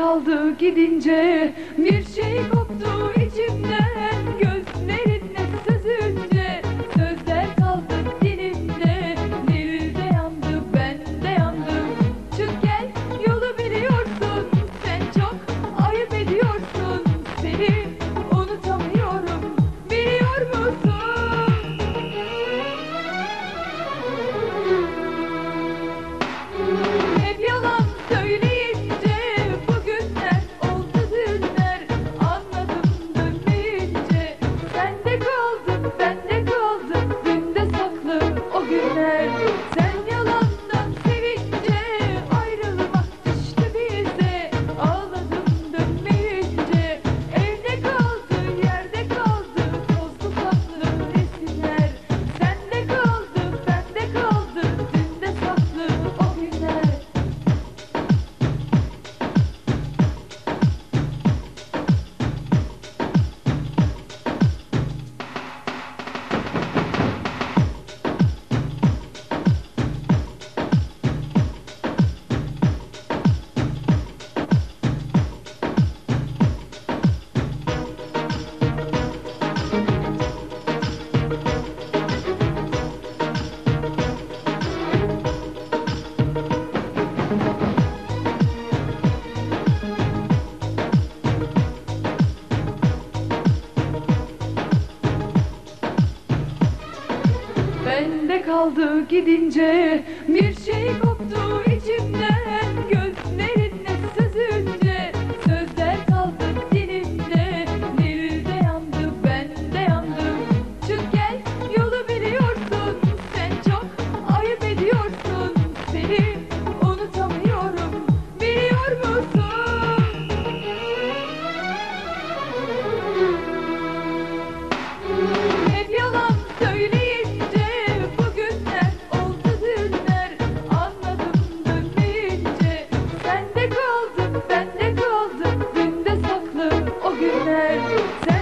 kaldı gidince Bir şey koptu içimden. Gözlerinle sözünce Sözler kaldı dilimde Dilde yandı ben de yandım Çık gel yolu biliyorsun Sen çok ayıp ediyorsun. Seni unutamıyorum Biliyor musun? Bende kaldı gidince bir şey koptu içimden Say